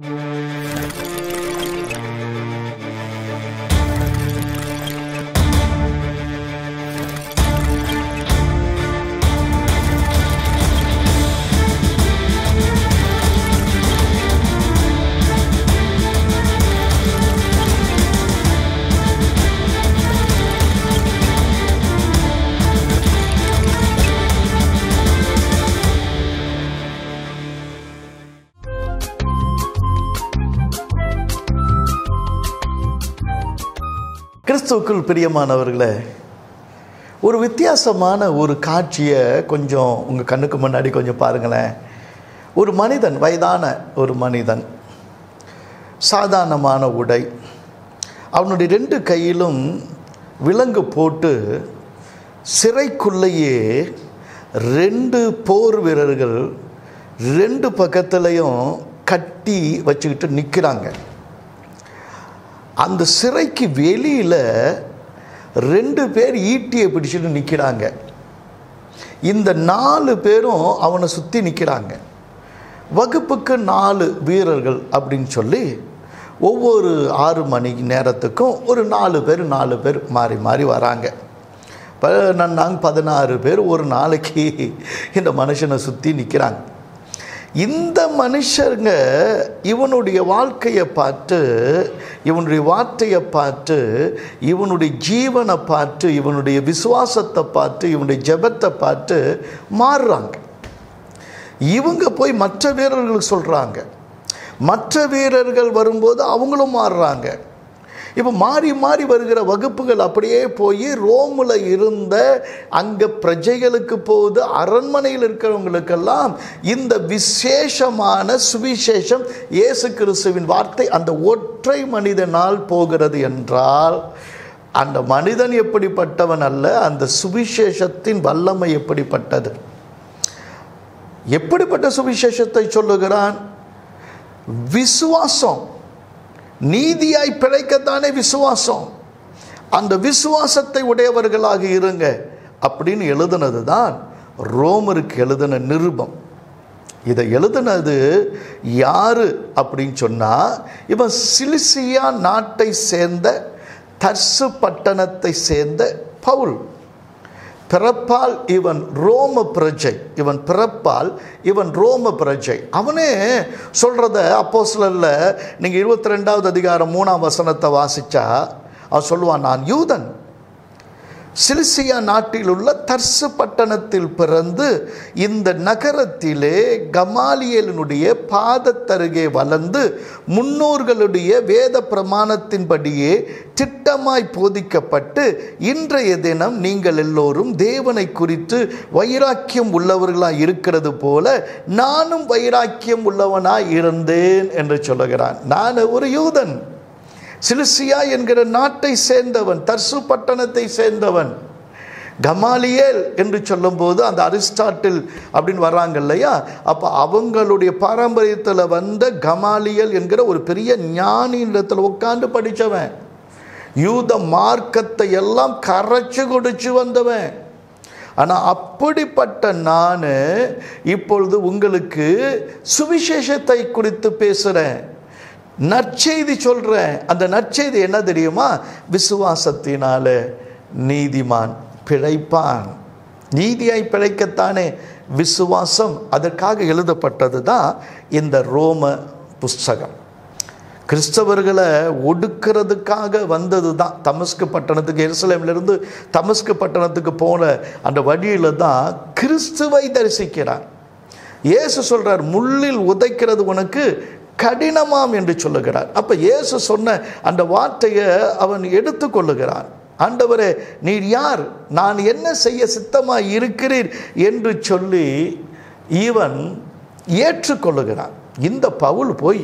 Mm-hmm. கிறிஸ்துவுக்குள் பிரியமானவர்களே ஒரு வித்தியாசமான ஒரு காட்சியை கொஞ்சம் உங்கள் கண்ணுக்கு முன்னாடி கொஞ்சம் பாருங்களேன். ஒரு மனிதன் வயதான ஒரு மனிதன் சாதாரணமான உடை அவனுடைய ரெண்டு கையிலும் விலங்கு போட்டு சிறைக்குள்ளேயே ரெண்டு போர் வீரர்கள் ரெண்டு பக்கத்துலேயும் கட்டி வச்சுக்கிட்டு நிற்கிறாங்க அந்த சிறைக்கு வெளியில் ரெண்டு பேர் ஈட்டியை பிடிச்சிட்டு நிற்கிறாங்க இந்த நாலு பேரும் அவனை சுற்றி நிற்கிறாங்க வகுப்புக்கு நாலு வீரர்கள் அப்படின்னு சொல்லி ஒவ்வொரு ஆறு மணி நேரத்துக்கும் ஒரு நாலு பேர் நாலு பேர் மாறி மாறி வராங்க. இப்போ நாங்கள் பதினாறு பேர் ஒரு நாளைக்கு இந்த மனுஷனை சுற்றி நிற்கிறாங்க இந்த மனுஷருங்க இவனுடைய வாழ்க்கையை பார்த்து இவனுடைய வார்த்தையை பார்த்து இவனுடைய ஜீவனை பார்த்து இவனுடைய விசுவாசத்தை பார்த்து இவனுடைய ஜெபத்தை பார்த்து மாறுறாங்க. இவங்க போய் மற்ற வீரர்களுக்கு சொல்கிறாங்க மற்ற வீரர்கள் வரும்போது அவங்களும் மாறுறாங்க. இப்போ மாறி மாறி வருகிற வகுப்புகள் அப்படியே போய் ரோமில் இருந்த அங்கே பிரஜைகளுக்கு போகுது அரண்மனையில் இருக்கிறவங்களுக்கெல்லாம் இந்த விசேஷமான சுவிசேஷம் இயேசு கிறிஸ்துவின் வார்த்தை அந்த ஒற்றை மனிதனால் போகிறது என்றால் அந்த மனிதன் எப்படிப்பட்டவன் அல்ல அந்த சுவிசேஷத்தின் வல்லமை எப்படிப்பட்டது? எப்படிப்பட்ட சுவிசேஷத்தை சொல்லுகிறான்? விசுவாசம். நீதியாய் பிழைக்கத்தானே விசுவாசம்? அந்த விசுவாசத்தை உடையவர்களாக இருங்க. அப்படின்னு எழுதுனது தான் ரோமருக்கு எழுதின நிருபம். இதை எழுதுனது யாரு அப்படின்னு சொன்னால் இவன் சிலிசியா நாட்டை சேர்ந்த தர்சு பட்டணத்தை சேர்ந்த பவுல். பிறப்பால் இவன் ரோம பிரஜை. இவன் பிறப்பால் இவன் ரோம பிரஜை. அவனே சொல்கிறத அப்போ சிலரில் நீங்கள் இருபத்தி ரெண்டாவது அதிகாரம் மூணாம் வசனத்தை வாசித்தா அவன் சொல்லுவான் நான் யூதன் சிலிசியா நாட்டில் உள்ள தர்சு பட்டணத்தில் பிறந்து இந்த நகரத்திலே கமாலியலினுடைய பாதத்தருகே வளர்ந்து முன்னோர்களுடைய வேத பிரமாணத்தின்படியே திட்டமாய் போதிக்கப்பட்டு இன்றைய தினம் நீங்கள் எல்லோரும் தேவனை குறித்து வைராக்கியம் உள்ளவர்களாக இருக்கிறது போல நானும் வைராக்கியம் உள்ளவனாய் இருந்தேன் என்று சொல்லுகிறான். நான் ஒரு யூதன். சிலுசியா என்கிற நாட்டை சேர்ந்தவன் தர்சு பட்டணத்தை சேர்ந்தவன் கமாலியேல் என்று சொல்லும்போது அந்த அரிஸ்டாட்டில் அப்படின்னு வர்றாங்க இல்லையா? அப்போ அவங்களுடைய பாரம்பரியத்தில் வந்த கமாலியல் என்கிற ஒரு பெரிய ஞானியிடத்தில் உட்காந்து படித்தவன் யூத மார்க்கத்தை எல்லாம் கரைச்சு குடிச்சு வந்தவன். ஆனால் அப்படிப்பட்ட நான் இப்பொழுது உங்களுக்கு சுவிசேஷத்தை குறித்து பேசுகிறேன் நற்செய்தி சொல்கிறேன் அந்த நற்செய்தி என்ன தெரியுமா? விசுவாசத்தினால நீதிமான் பிழைப்பான். நீதியாய் பிழைக்கத்தானே விசுவாசம். அதற்காக எழுதப்பட்டது தான் இந்த ரோம புஸ்தகம். கிறிஸ்தவர்களை ஒடுக்கிறதுக்காக வந்தது தான் தமஸ்கு பட்டணத்துக்கு எருசலேம்லேருந்து தமஸ்கு பட்டணத்துக்கு போன அந்த வழியில் தான் கிறிஸ்துவை தரிசிக்கிறார். இயேசு சொல்கிறார் முள்ளில் உதைக்கிறது உனக்கு கடினமாம் என்று சொல்லுகிறார். அப்போ இயேசு சொன்ன அந்த வார்த்தையை அவன் எடுத்துக்கொள்ளுகிறான் ஆண்டவரே நீர் யார்? நான் என்ன செய்ய சித்தமாக இருக்கிறீர்? என்று சொல்லி இவன் ஏற்றுக்கொள்ளுகிறான். இந்த பவுல் போய்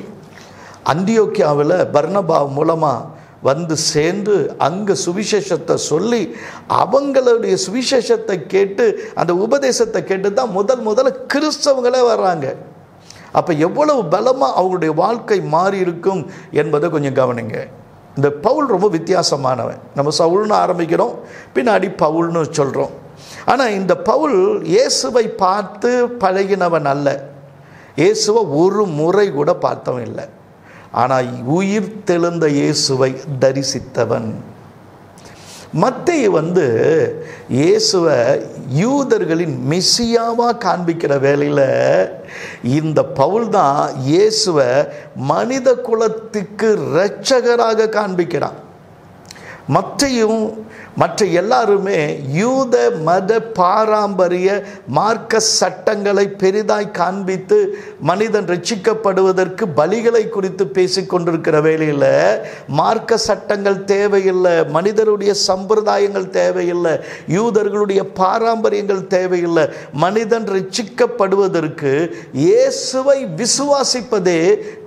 அந்தியோக்கியாவில் பர்ணபா மூலமாக வந்து சேர்ந்து அங்கே சுவிசேஷத்தை சொல்லி அவங்களுடைய சுவிசேஷத்தை கேட்டு அந்த உபதேசத்தை கேட்டு தான் முதல் முதல்ல கிறிஸ்தவங்களே வர்றாங்க. அப்போ எவ்வளவு பலமாக அவங்களுடைய வாழ்க்கை மாறி இருக்கும் என்பதை கொஞ்சம் கவனிங்க. இந்த பவுல் ரொம்ப வித்தியாசமானவன். நம்ம சவுல்னு ஆரம்பிக்கிறோம் பின்னாடி பவுல்னு சொல்கிறோம் ஆனால் இந்த பவுல் இயேசுவை பார்த்து பழகினவன் அல்ல. இயேசுவை ஒரு முறை கூட பார்த்தவன் இல்லை. ஆனால் உயிர் தெழுந்த இயேசுவை தரிசித்தவன். மத்தேயு வந்து இயேசுவை யூதர்களின் மெசியாவாக காண்பிக்கிற வேலையில் இந்த பவுல் தான் இயேசுவை மனித குலத்துக்கு இரட்சகராக காண்பிக்கிறான். மற்றையும் மற்ற எல்லாருமே யூத மத பாரம்பரிய மார்க்க சட்டங்களை பெரிதாய் காண்பித்து மனிதன் ரட்சிக்கப்படுவதற்கு பலிகளை குறித்து பேசிக்கொண்டிருக்கிற வேளையில் மார்க்க சட்டங்கள் தேவையில்லை மனிதருடைய சம்பிரதாயங்கள் தேவையில்லை யூதர்களுடைய பாரம்பரியங்கள் தேவையில்லை மனிதன் ரட்சிக்கப்படுவதற்கு இயேசுவை விசுவாசிப்பதே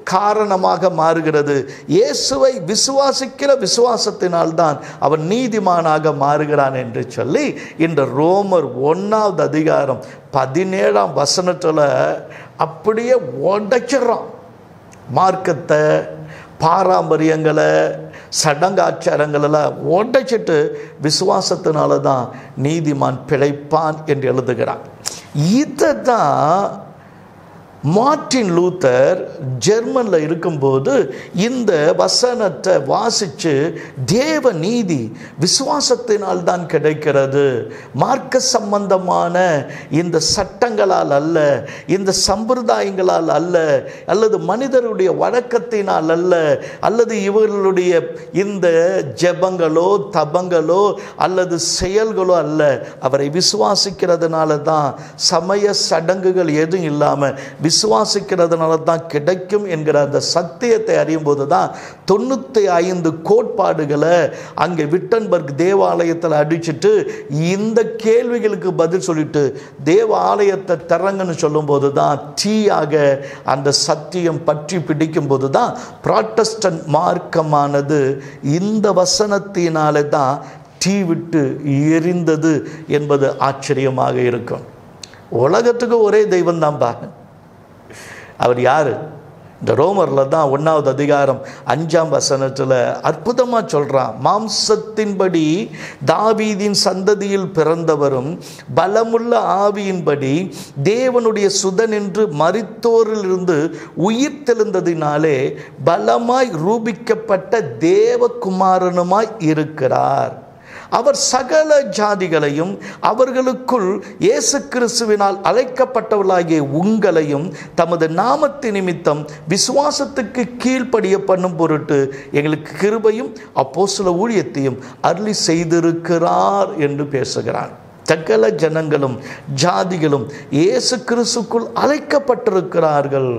காரணமாக மாறுகிறது. இயேசுவை விசுவாசிக்கிற விசுவாசத்தினால்தான் அவன் நீதிமானாக மாறுகிறான் என்று சொல்லி இந்த ரோமர் ஒன்றாவது அதிகாரம் பதினேழாம் வசனத்தில் அப்படியே உடைச்சிடுறான். மார்க்கத்தை பாரம்பரியங்களை சடங்காச்சாரங்களெல்லாம் உடைச்சிட்டு விசுவாசத்தினால தான் நீதிமான் பிழைப்பான் என்று எழுதுகிறான். இதை தான் மார்ட்டின் லூத்தர் ஜெர்மனில் இருக்கும்போது இந்த வசனத்தை வாசித்து தேவ நீதி விசுவாசத்தினால் தான் கிடைக்கிறது. மார்க்க சம்பந்தமான இந்த சட்டங்களால் அல்ல இந்த சம்பிரதாயங்களால் அல்ல அல்லது மனிதருடைய வழக்கத்தினால் அல்ல அல்லது இவர்களுடைய இந்த ஜெபங்களோ தபங்களோ அல்லது செயல்களோ அல்ல. அவரை விசுவாசிக்கிறதுனால தான் சமய சடங்குகள் எதுவும் இல்லாமல் விசுவாசிக்கிறதுனால தான் கிடைக்கும் என்கிற அந்த சத்தியத்தை அறியும் போது தான் தொண்ணூற்றி ஐந்து கோட்பாடுகளை அங்கே விட்டன்பர்க் தேவாலயத்தில் அடிச்சுட்டு இந்த கேள்விகளுக்கு பதில் சொல்லிட்டு தேவ ஆலயத்தை திறங்கன்னு சொல்லும்போது தான் தீயாக அந்த சத்தியம் பற்றி பிடிக்கும் போது தான் ப்ராட்டஸ்டன்ட் மார்க்கமானது இந்த வசனத்தினாலே தான் தீ விட்டு எரிந்தது என்பது ஆச்சரியமாக இருக்கும். உலகத்துக்கு ஒரே தெய்வம் தான் பாருங்க அவர் யார்? இந்த ரோமரில் தான் ஒன்றாவது அதிகாரம் அஞ்சாம் வசனத்தில் அற்புதமாக சொல்கிறான் மாம்சத்தின்படி தாவீதின் சந்ததியில் பிறந்தவரும் பலமுள்ள ஆவியின்படி தேவனுடைய சுதன் என்று மறித்தோரிலிருந்து உயிர் தெழுந்ததினாலே பலமாய் ரூபிக்கப்பட்ட தேவகுமாரனுமாய் இருக்கிறார். அவர் சகல ஜாதிகளையும் அவர்களுக்குள் இயேசு கிறிஸ்துவினால் அழைக்கப்பட்டவர்களாகிய உங்களையும் தமது நாமத்து நிமித்தம் விசுவாசத்துக்கு கீழ்ப்படிய பண்ணும் பொருட்டு எங்களுக்கு கிருபையும் அப்போ சில ஊழியத்தையும் அருளி செய்திருக்கிறார் என்று பேசுகிறார். சகல ஜனங்களும் ஜாதிகளும் இயேசு கிறிஸ்துக்குள் அழைக்கப்பட்டிருக்கிறார்கள்.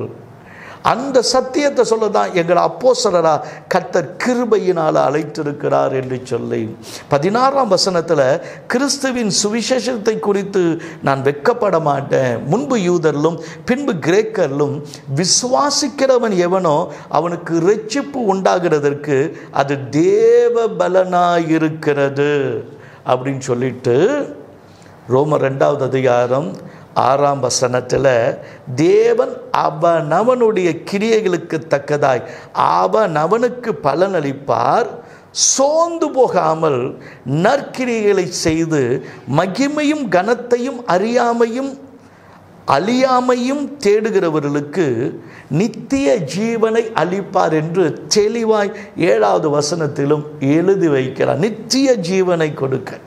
அந்த சத்தியத்தை சொல்ல தான் எங்களை அப்போசரரா கத்தர் கிருபையினால் அழைத்திருக்கிறார் என்று சொல்லி. பதினாறாம் வசனத்தில் கிறிஸ்துவின் சுவிசேஷத்தை குறித்து நான் வெக்கப்பட மாட்டேன். முன்பு யூதரிலும் பின்பு கிரேக்கரிலும் விசுவாசிக்கிறவன் எவனோ அவனுக்கு ரட்சிப்பு உண்டாகிறதற்கு அது தேவ பலனாயிருக்கிறது அப்படின்னு சொல்லிட்டு ரோம ரெண்டாவது அதிகாரம் ஆறாம் வசனத்தில் தேவன் அவனவனுடைய கிரியைகளுக்கு தக்கதாய் அவனவனுக்கு பலனளிப்பார் சோர்ந்து போகாமல் நற்கிரியைகளை செய்து மகிமையும் கனத்தையும் அறியாமையும் அழியாமையும் தேடுகிறவர்களுக்கு நித்திய ஜீவனை அளிப்பார் என்று தெளிவாய் ஏழாவது வசனத்திலும் எழுதி வைக்கிறார். நித்திய ஜீவனை கொடுக்க.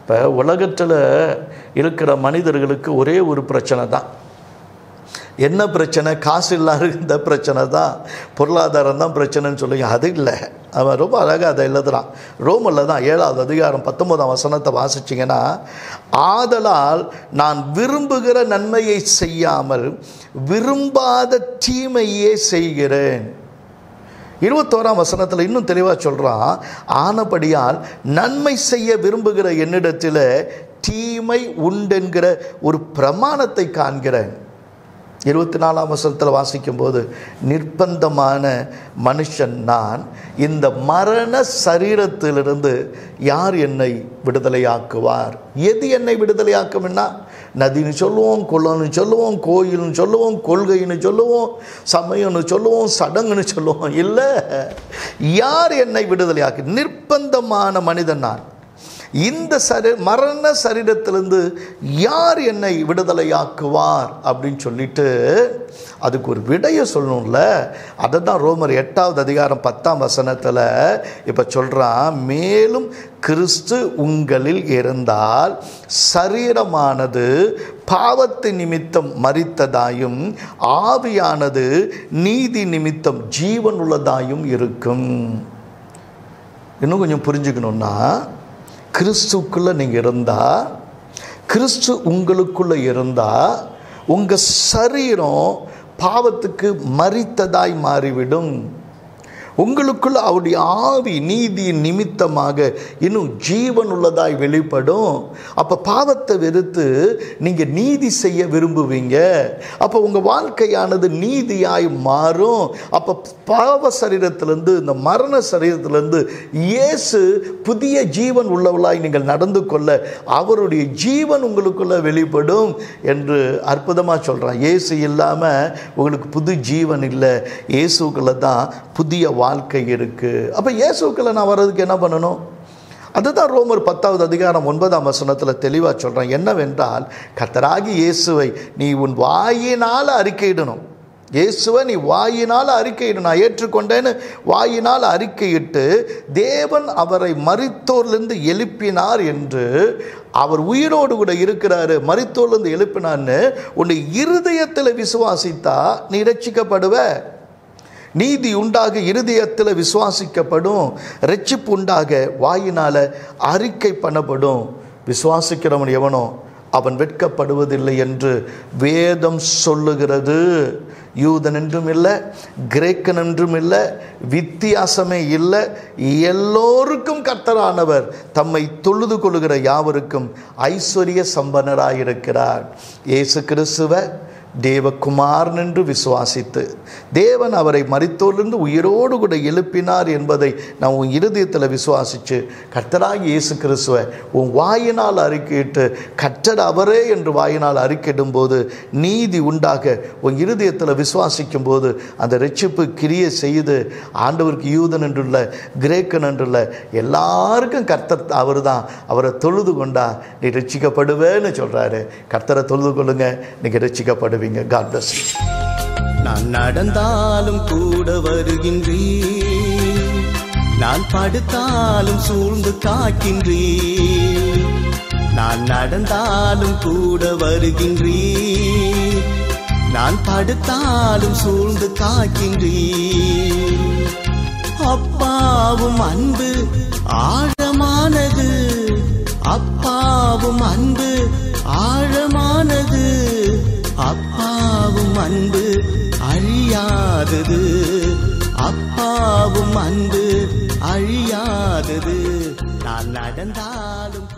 இப்போ உலகத்தில் இருக்கிற மனிதர்களுக்கு ஒரே ஒரு பிரச்சனை தான். என்ன பிரச்சனை? காசு இல்லாத இந்த பிரச்சனை தான். பொருளாதாரம் தான் பிரச்சனைன்னு சொல்லி அது இல்லை. அவன் ரொம்ப அழகாக அதை எழுதுறான். ரோமில் தான் ஏழாவது அதிகாரம் பத்தொம்போதாம் வசனத்தை வாசிச்சிங்கன்னா ஆதலால் நான் விரும்புகிற நன்மையை செய்யாமல் விரும்பாத தீமையே செய்கிறேன். இருபத்தோராம் வசனத்தில் இன்னும் தெளிவாக சொல்கிறான் ஆனபடியால் நன்மை செய்ய விரும்புகிற என்னிடத்தில் தீமை உண்டென்கிற ஒரு பிரமாணத்தை காண்கிறேன் இருபத்தி நாலாம் வசனத்தில் வாசிக்கும்போது நிர்பந்தமான மனுஷன் நான். இந்த மரண சரீரத்திலிருந்து யார் என்னை விடுதலையாக்குவார்? எது என்னை விடுதலையாக்கும்னா நதின்னு சொல்லுவோம் குளம்னு சொல்லுவோம் கோயில்னு சொல்லுவோம் கொள்கைன்னு சொல்லுவோம் சமயம்னு சொல்லுவோம் சடங்குன்னு சொல்லுவோம். இல்லை யார் என்னை விடுதலையாக்கு? நிர்பந்தமான மனிதன் நான். இந்த சரி மரண சரீரத்திலிருந்து யார் என்னை விடுதலையாக்குவார் அப்படின்னு சொல்லிட்டு அதுக்கு ஒரு விடையை சொல்லணும்ல. அதை தான் ரோமர் எட்டாவது அதிகாரம் பத்தாம் வசனத்தில் இப்போ சொல்கிறான் மேலும் கிறிஸ்து உங்களில் இருந்தால் சரீரமானது பாவத்து நிமித்தம் மறித்ததாயும் ஆவியானது நீதி நிமித்தம் ஜீவன் உள்ளதாயும் இருக்கும். இன்னும் கொஞ்சம் புரிஞ்சுக்கணுன்னா கிறிஸ்துக்குள்ளே நீங்கள் இருந்தால் கிறிஸ்து உங்களுக்குள்ளே இருந்தால் உங்கள் சரீரம் பாவத்துக்கு மறித்ததாய் மாறிவிடும். உங்களுக்குள்ள அவருடைய ஆவி நீதியின் நிமித்தமாக இன்னும் ஜீவன் உள்ளதாய் வெளிப்படும். அப்போ பாவத்தை வெறுத்து நீங்கள் நீதி செய்ய விரும்புவீங்க. அப்போ உங்கள் வாழ்க்கையானது நீதியாய் மாறும். அப்போ பாவ சரீரத்திலேருந்து இந்த மரண சரீரத்திலேருந்து இயேசு புதிய ஜீவன் உள்ளவளாய் நீங்கள் நடந்து கொள்ள அவருடைய ஜீவன் உங்களுக்குள்ள வெளிப்படும் என்று அற்புதமாக சொல்கிறான் இயேசு இல்லாமல் உங்களுக்கு புது ஜீவன் இல்லை. இயேசுக்குள்ளே தான் புதிய வா வாழ்க்கை இருக்குது அப்போ இயேசுக்களை நான் வர்றதுக்கு என்ன பண்ணணும்? அதுதான் ரோமர் பத்தாவது அதிகாரம் ஒன்பதாம் வசனத்தில் தெளிவாக சொல்கிறேன் என்னவென்றால் கத்தராகி இயேசுவை நீ உன் வாயினால் அறிக்கையிடணும். இயேசுவை நீ வாயினால் அறிக்கையிடு. நான் ஏற்றுக்கொண்டேன்னு வாயினால் அறிக்கையிட்டு தேவன் அவரை மறித்தோர்லேருந்து எழுப்பினார் என்று அவர் உயிரோடு கூட இருக்கிறாரு. மறித்தோர்லேருந்து எழுப்பினான்னு உன்னை இருதயத்தில் விசுவாசித்தா நீ ரட்சிக்கப்படுவே நீதி உண்டாக இருதயத்தில் விசுவாசிக்கப்படும் ரட்சிப்பு உண்டாக வாயினால் அறிக்கை பண்ணப்படும். விசுவாசிக்கிறவன் எவனோ அவன் வெட்கப்படுவதில்லை என்று வேதம் சொல்லுகிறது. யூதன் என்றும் இல்லை கிரேக்கன் என்றும் இல்லை வித்தியாசமே இல்லை. எல்லோருக்கும் கர்த்தரானவர் தம்மை தொழுது கொள்கிற யாவருக்கும் ஐஸ்வர்ய சம்பனராயிருக்கிறார் இயேசு கிறிஸ்துவ தேவகுமாரன் என்று விசுவாசித்து தேவன் அவரை மறித்தோர்லிருந்து உயிரோடு கூட எழுப்பினார் என்பதை நான் உன் இருதயத்தில் விசுவாசித்து கர்த்தராகி இயேசு கிறிஸ்துவை உன் வாயினால் அறிக்கையிட்டு கர்த்தர் அவரே என்று வாயினால் அறிக்கையிடும் போது நீதி உண்டாக உன் இருதயத்தில் விசுவாசிக்கும் போது அந்த ரட்சிப்பு கிரியை செய்து ஆண்டவருக்கு யூதன் என்றுள்ள கிரேக்கன் என்றுள்ள எல்லாருக்கும் கர்த்தர் அவர் தான் அவரை தொழுது கொண்டா நீ ரட்சிக்கப்படுவேன்னு சொல்கிறாரு கர்த்தரை தொழுது கொள்ளுங்க நீங்கள் ரட்சிக்கப்படுவீங்க காட் பிளஸ் நான் நடந்தாலும் கூட வருகின்றீ நான் படுத்தாலும் சூழ்ந்து காக்கின்றீ நான் நடந்தாலும் கூட வருகின்றீ நான் படுத்தாலும் சூழ்ந்து காக்கின்றீ அப்பாவும் அன்பு ஆழமானது. அப்பாவும் அன்பு ஆழ அழியாதது அப்பாவும் அன்பு அழியாதது. நான் நடந்தாலும்